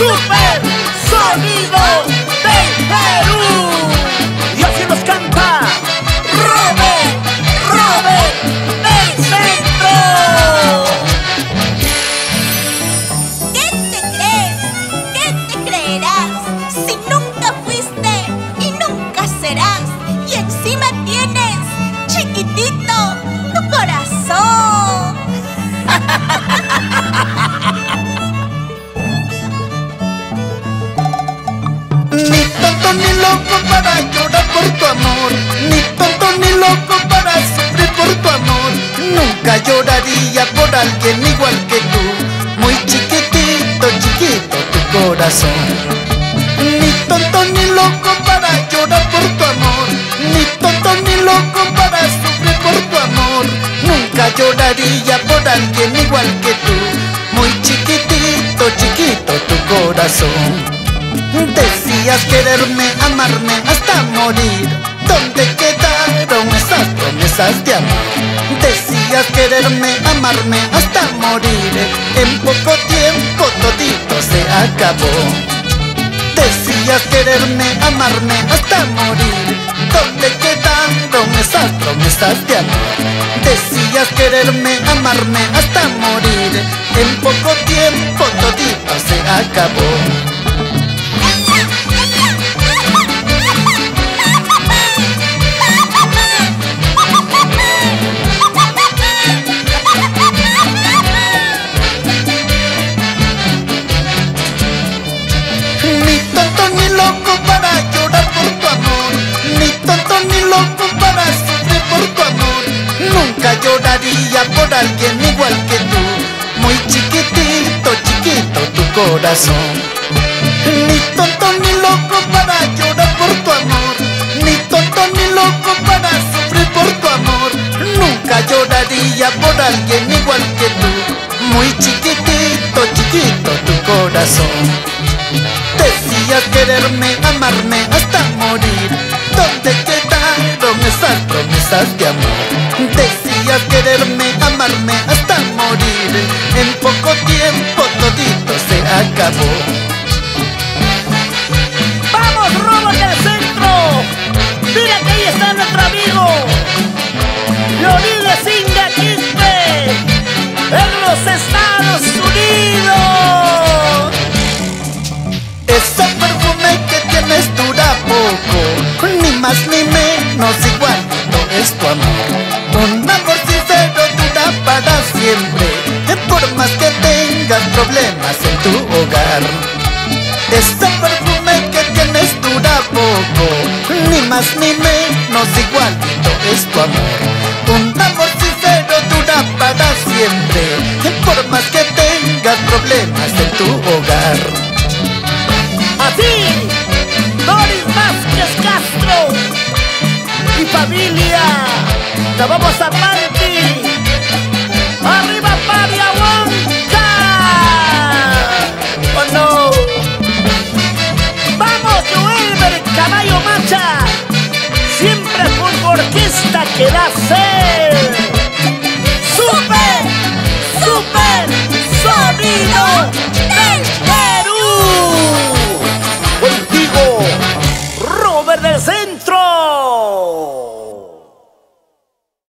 Super Sonido ni loco para llorar por tu amor Ni tonto ni loco para sufrir por tu amor. Nunca lloraría por alguien igual que tú Muy chiquitito, chiquito tu corazón. Ni tonto ni loco para llorar por tu amor Ni tonto ni loco para sufrir por tu amor. Nunca lloraría por alguien igual que tú Muy chiquitito, chiquito tu corazón Decías quererme, amarme hasta morir. ¿Dónde quedaron esas promesas de amor? Decías quererme, amarme hasta morir. En poco tiempo todito se acabó. Decías quererme, amarme hasta morir. ¿Dónde quedaron esas promesas de amor? Decías quererme, amarme hasta morir. En poco tiempo todito se acabó Ni tonto ni loco para llorar por tu amor. Ni tonto ni loco para sufrir por tu amor. Nunca lloraría por alguien igual que tú. Muy chiquitito, chiquito tu corazón. Decías quererme, amarme hasta morir. ¿Dónde quedaron esas promesas de amor? Decías quererme, amarme hasta morir. En poco tiempo está nuestro amigo! Leonides Inga Quispe en los Estados Unidos. Ese perfume que tienes dura poco Ni más ni menos igual no es tu amor Un amor sincero dura para siempre Por más que tengas problemas en tu hogar Ese perfume dura poco Ni más ni menos igual no es tu amor. Un amor sincero dura para siempre Por más que tengas problemas en tu hogar. Así, Doris Vázquez Castro y familia, la vamos a armar